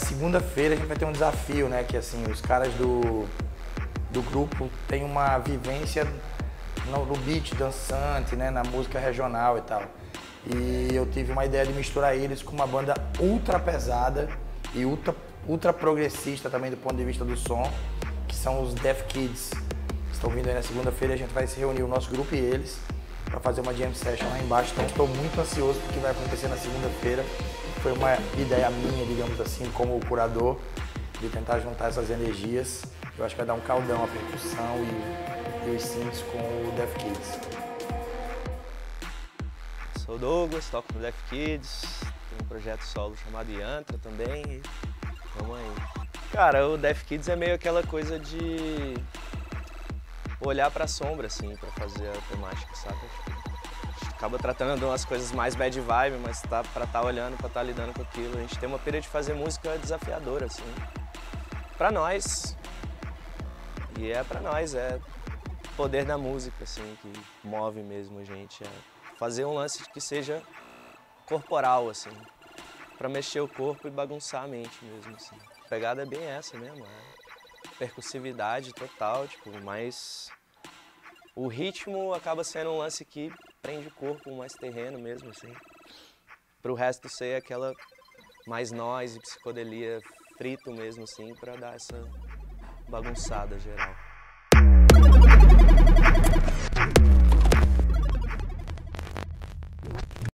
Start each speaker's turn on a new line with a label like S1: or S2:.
S1: segunda-feira a gente vai ter um desafio, né? Que assim, os caras do, do grupo têm uma vivência no, no beat dançante, né? Na música regional e tal. E eu tive uma ideia de misturar eles com uma banda ultra pesada e ultra, ultra progressista também do ponto de vista do som, que são os Deaf Kids. Estão vindo aí na segunda-feira, a gente vai se reunir, o nosso grupo e eles, para fazer uma jam session lá embaixo. Então estou muito ansioso porque vai acontecer na segunda-feira. Foi uma ideia minha, digamos assim, como curador, de tentar juntar essas energias. Eu acho que vai dar um caldão a percussão e, e os synths com o Deaf Kids.
S2: Sou o Douglas, toco no Deaf Kids, tem um projeto solo chamado Yantra também e vamos aí. Cara, o Deaf Kids é meio aquela coisa de olhar pra sombra, assim, pra fazer a temática, sabe? Acaba tratando umas coisas mais bad vibe, mas tá pra estar tá olhando, pra estar tá lidando com aquilo. A gente tem uma pira de fazer música desafiadora, assim. Pra nós. E é pra nós, é poder da música, assim, que move mesmo a gente. É fazer um lance que seja corporal, assim, para mexer o corpo e bagunçar a mente mesmo, assim. A pegada é bem essa mesmo, é percussividade total, tipo, mas o ritmo acaba sendo um lance que prende o corpo mais terreno mesmo, assim. Pro resto ser aquela mais nós e psicodelia frito mesmo, assim, pra dar essa bagunçada geral.